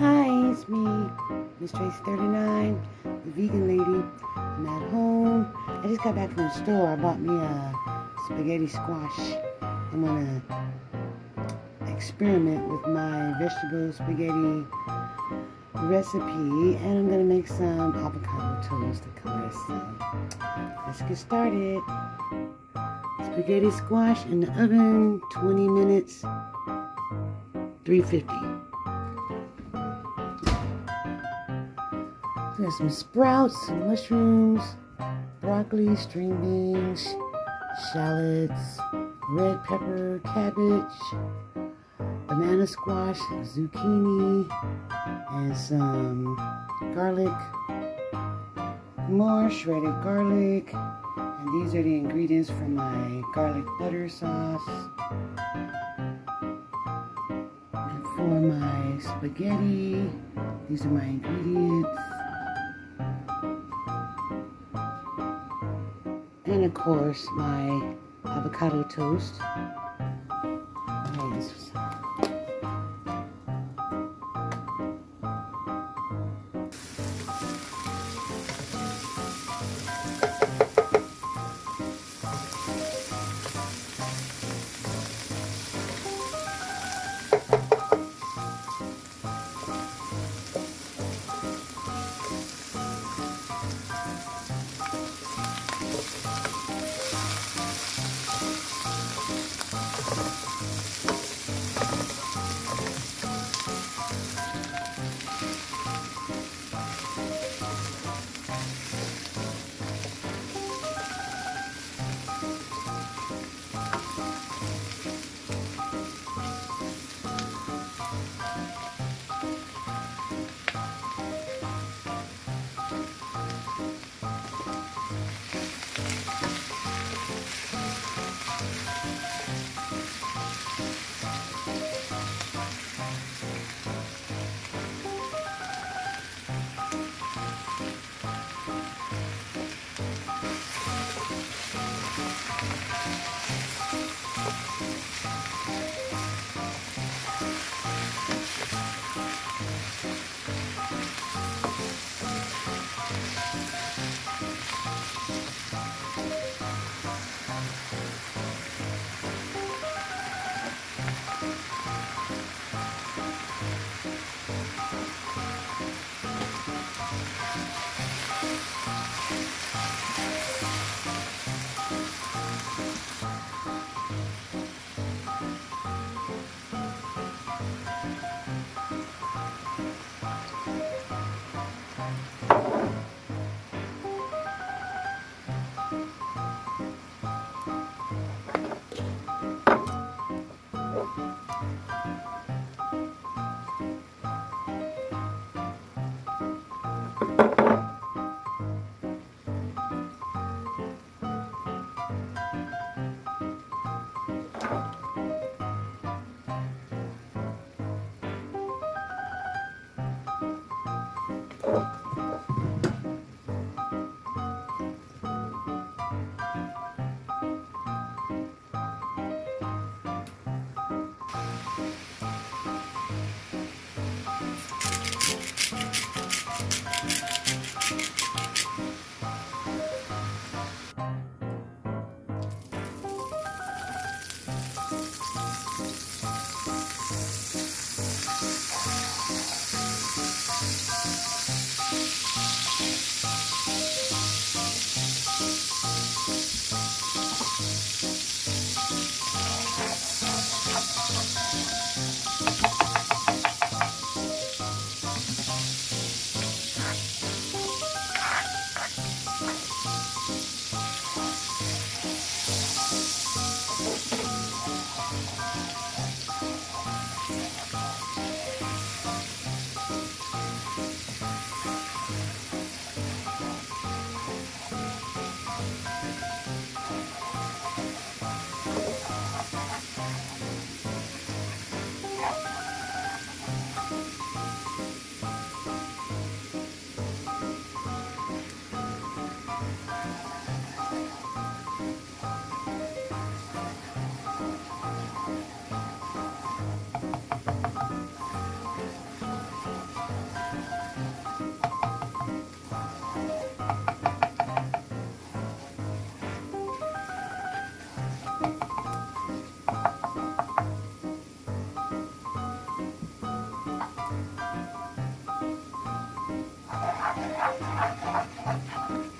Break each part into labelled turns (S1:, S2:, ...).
S1: Hi, it's me, Miss Tracy 39, the vegan lady. I'm at home. I just got back from the store. I bought me a spaghetti squash. I'm gonna experiment with my vegetable spaghetti recipe and I'm gonna make some avocado toast, of course. So let's get started. Spaghetti squash in the oven, 20 minutes, 350. There's some sprouts, some mushrooms, broccoli, string beans, shallots, red pepper, cabbage, banana squash, zucchini, and some garlic, more shredded garlic, and these are the ingredients for my garlic butter sauce. And for my spaghetti, these are my ingredients. And of course, my avocado toast. Thank you.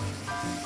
S1: うん。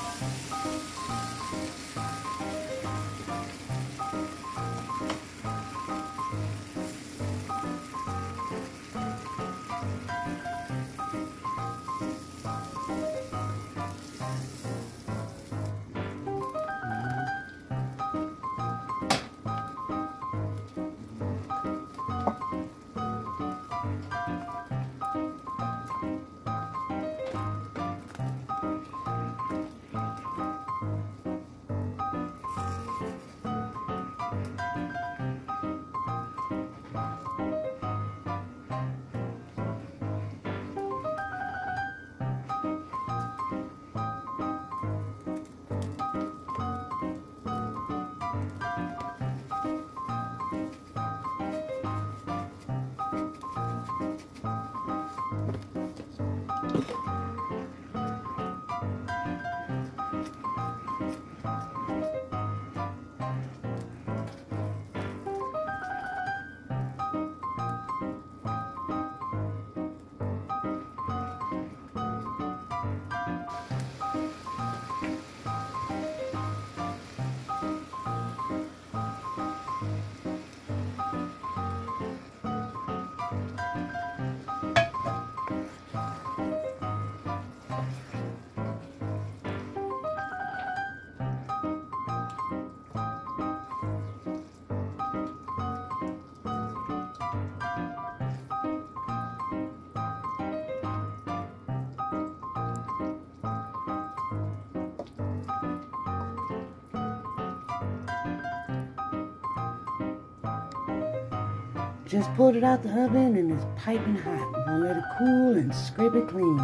S1: Just pulled it out the oven and it's piping hot. Gonna let it cool and scrape it clean.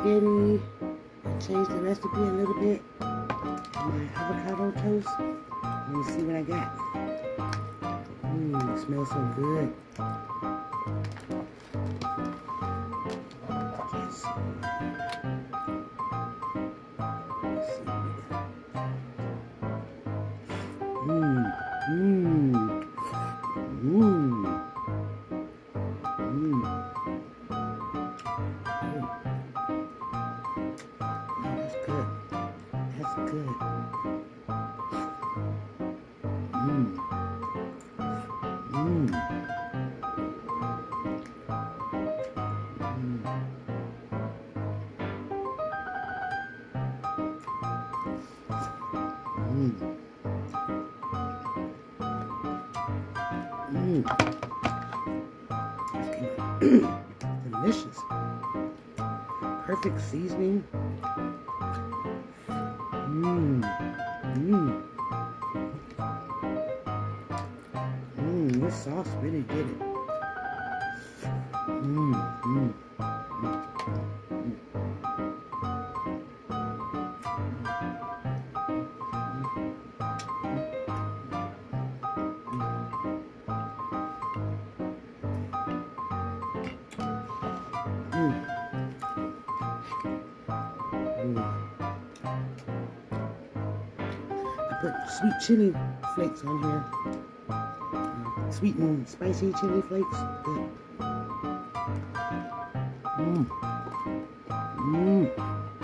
S1: Spaghetti. Mm. I changed the recipe a little bit. My avocado toast. Let me see what I got. Mmm, smells so good. Mmm, Mmm. Delicious. Perfect seasoning. Mmm. Mmm. Mmm, this sauce really did it. Mmm, mmm. Sweet chili flakes on here. Sweet and spicy chili flakes. Good. Mmm. Mmm.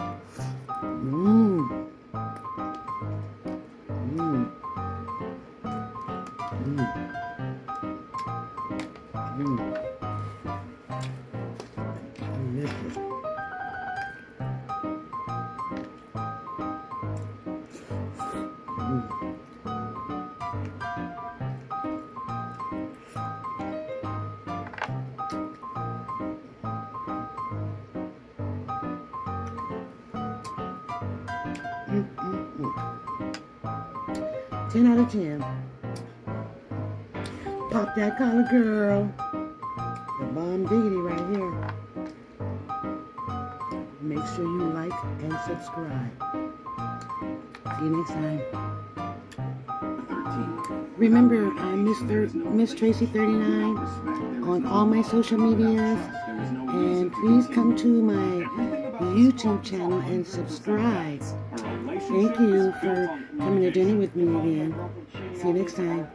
S1: 10 out of 10. Pop that collar, girl. The bomb diggity right here. Make sure you like and subscribe. See you next time. Remember, I'm Miss, Thir Miss Tracy 39 on all my social medias. And please come to my YouTube channel and subscribe. Thank you for coming to dinner with me again. See you next time.